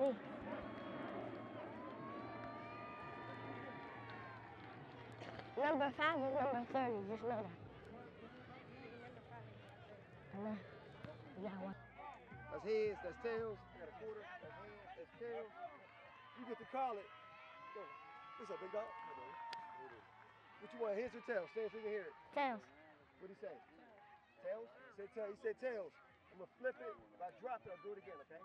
Me. Number five is number 30, just know that. I know. You got one. That's heads, that's tails. You got a quarter. That's heads, that's tails. You get to call it. Go. What's up, big dog? What you want, heads or tails? It so you can hear it. Tails. What'd he say? Tails? He said tails. He said tails. I'm gonna flip it. If I drop it, I'll do it again, okay?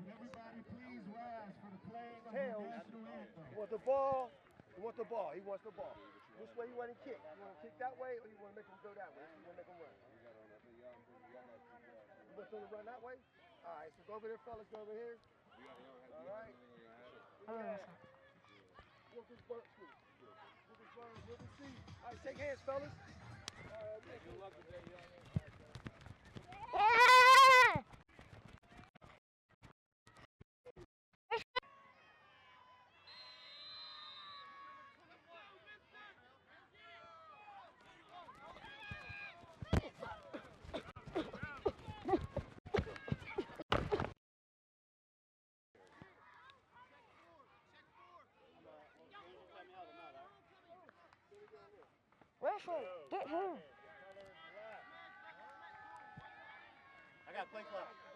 Everybody please rise for the playing of the national anthem. You want the ball? You want the ball? He wants the ball. Which way you want to kick? You want to kick that way, or you want to make him go that way? You want to make him run? You want them to run that way? All right. So go over there, fellas. Go over here. All right. I'm on this side. Wilkinsburg. Wilkins Burn. Wilkins C. All right. Shake hands, fellas. All right. Good luck today, young Yeah! Wrestle, get him. I got play clock.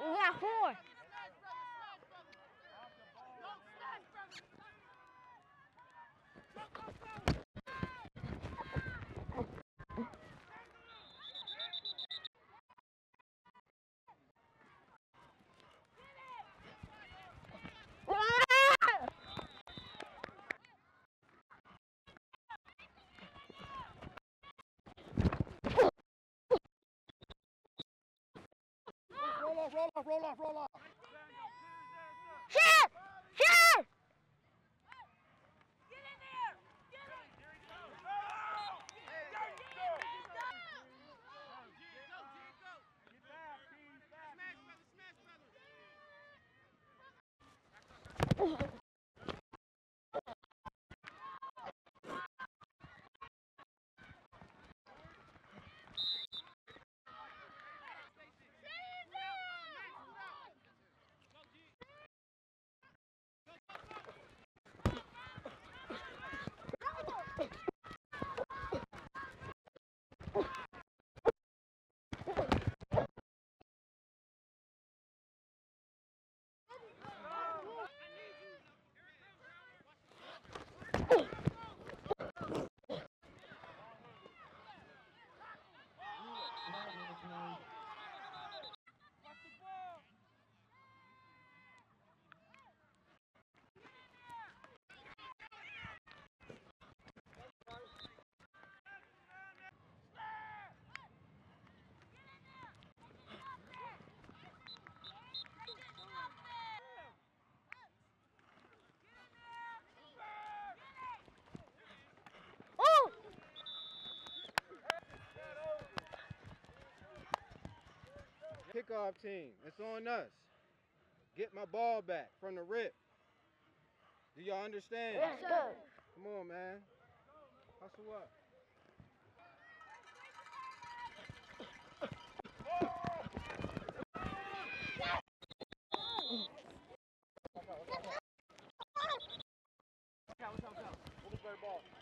Get, you got four. Ah! Roll roll off, roll off, kickoff team. It's on us. Get my ball back from the rip. Do y'all understand? Yes, sir. Come on, man. Hustle up. Watch. Ball.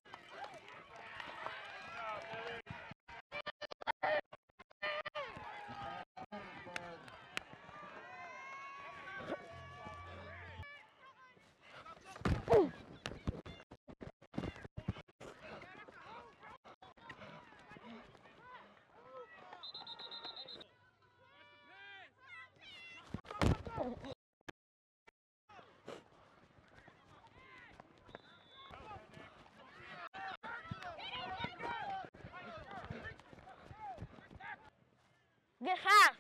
Get high.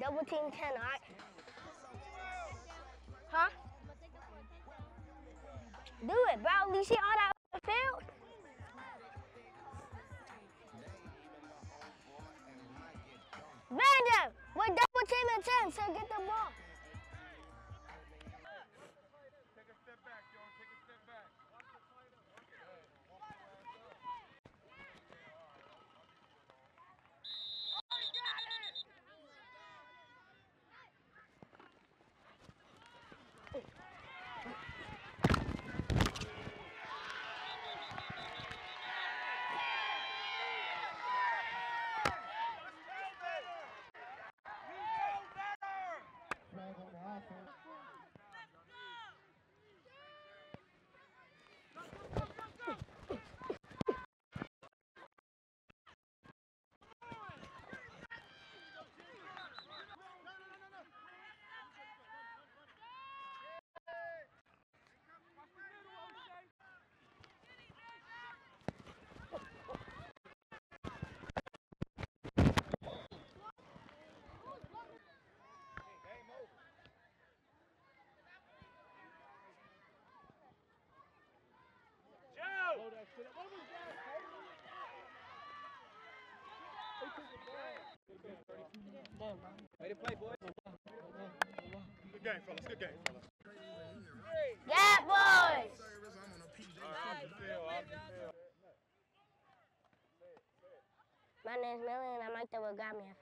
Double team 10, alright? Huh? Do it, bro. You see all Good game, fellas. Good game, fellas. Yeah, boys. My name's Mili and I'm like the origami at